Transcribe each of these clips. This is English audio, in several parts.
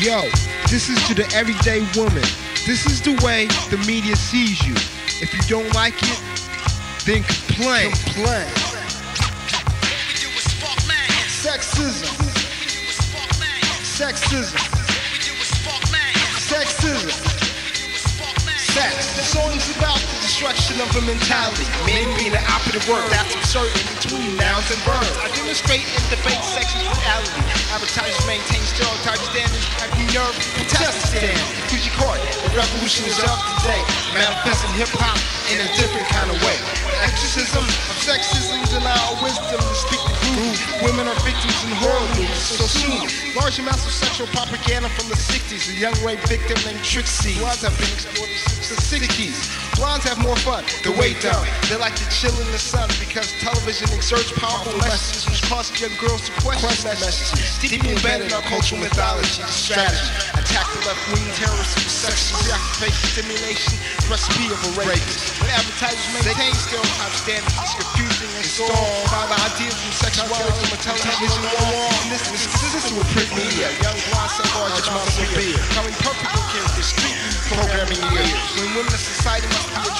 Yo, this is to the everyday woman. This is the way the media sees you. If you don't like it, then complain. Complain. Sexism. Sexism. Sexism. Sex. The song is about the destruction of a mentality. Men being the operative word. That's absurd and. I demonstrate and debate sexist reality. Advertisers maintain stereotype standards. Have you nerve to contest the stand? Fuji court. The revolution is up today. Manifesting hip hop in a different kind of way. Exorcism of sexism denial wisdom to speak the truth. Women are victims in horror movies so soon. Large amounts of sexual propaganda from the 60s. A young rape victim named Trixie. Blondes have been exploited since the 60s. Blondes have more fun. They're way dumb. They like to chill in the sun because television exerts powerful messages which cause young girls to question messages. Deeply embedded in our cultural mythology, the strategy. Attack the left-wing terrorists with sexual preoccupation, stimulation, recipe of a rapist. When advertisers maintain stereotype standards, it's confusing and stalled by the ideas from sexuality from a television wall. And this is consistent with print media. Young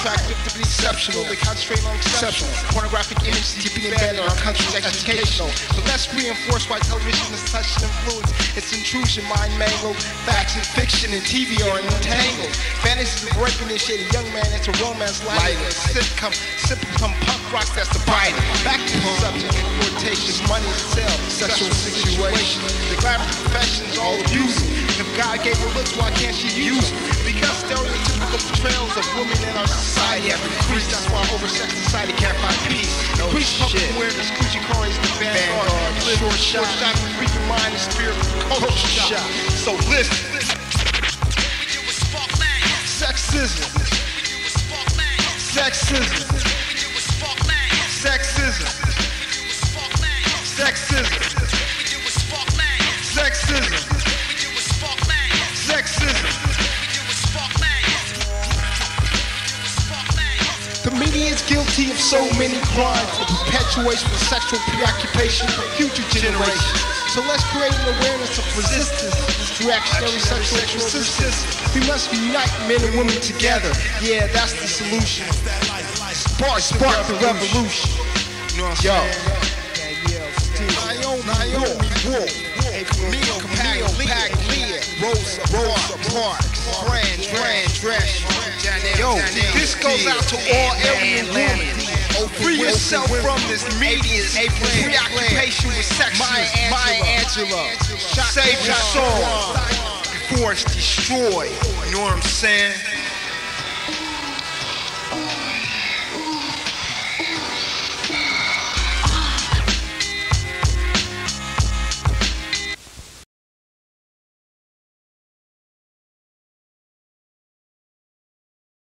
attractive to be exceptional, they concentrate on exceptional. Pornographic images deeply embedded in our country's educational. But let's reinforce why television is such an influence. Its intrusion, mind mangled. Facts and fiction and TV are entangled. Fantasies of rape initiated young man into romance light. Sitcom, sitcom punk rocks that's the bite. Back to the subject, exploitation, money sell, sexual situations. The glamour professions all abusing. If God gave her looks, why can't she use them? Because stereotypical portrayals of women in our society have increased. That's why oversexed society can't find peace. Increased public awareness, Kuji Kiri is the vanguard. Short shot, shot to free your mind and spirit from culture shock. So listen. Sexism. Sexism. Sexism. Sexism. Sexism. Sexism. Guilty of so many crimes. The perpetuation of sexual preoccupation for future generations. So let's create an awareness of resistance to reactionary sexual resistance. We must unite men and women together. Yeah, that's the solution. Spark, spark the revolution. Yo. Naomi, Wolf, Camille, Paglia, Rosa, Rosa Parks, Fran, Fran, Dresch, Yo, this goes out to all alien women. Free yourself from this media preoccupation with sex. Maya Angelou, save your soul before it's destroyed. You know what I'm saying?